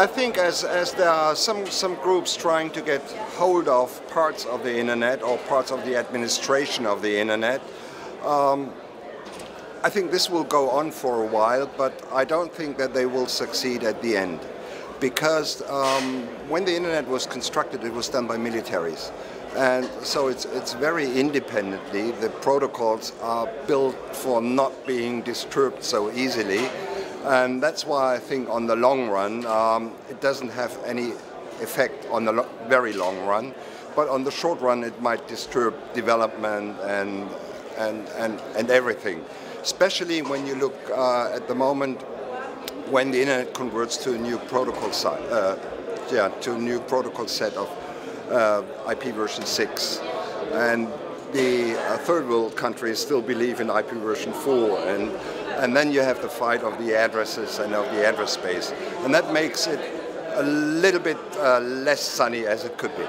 I think as, as there are some, some groups trying to get hold of parts of the internet or parts of the administration of the internet, um, I think this will go on for a while, but I don't think that they will succeed at the end. Because um, when the internet was constructed, it was done by militaries. And so it's, it's very independently. The protocols are built for not being disturbed so easily. And that's why I think on the long run, um, it doesn't have any effect on the lo very long run. But on the short run, it might disturb development and, and, and, and everything. Especially when you look uh, at the moment when the internet converts to a new protocol site, uh, yeah, to a new protocol set of uh, IP version 6. And the uh, third world countries still believe in IP version 4. And and then you have the fight of the addresses and of the address space. And that makes it a little bit uh, less sunny as it could be.